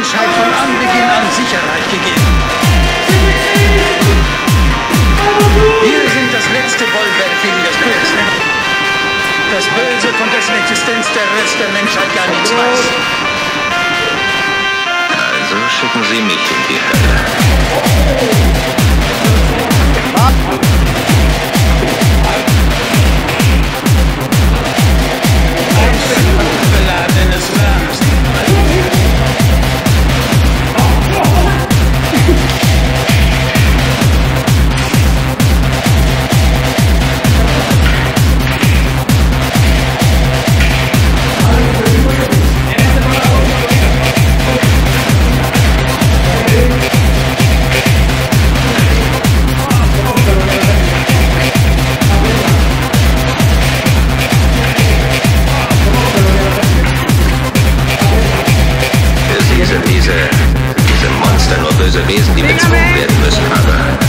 Menschheit von Anbeginn an Sicherheit gegeben. Wir sind das letzte Bollwerk gegen das Böse. Das Böse, von dessen Existenz der Rest der Menschheit gar nichts weiß. Also schicken Sie mich in die Hölle. diese, Monster nur böse Wesen, die bezwungen werden müssen, aber